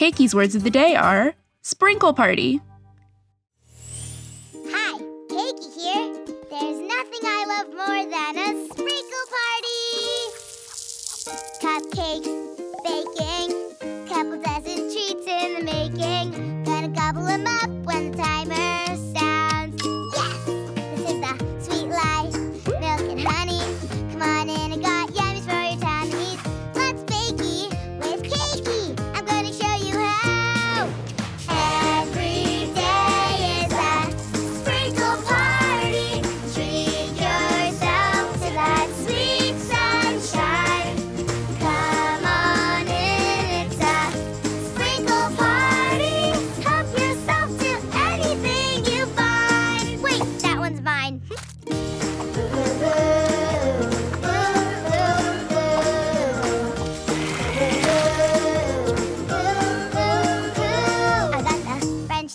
Cakey's words of the day are sprinkle party. Hi, Cakey here. There's nothing I love more than a sprinkle party. Cupcakes, baking, couple dozen treats in the making. Gonna gobble them up when the timer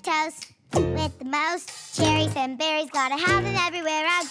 toast with the most cherries and berries. Gotta have them everywhere I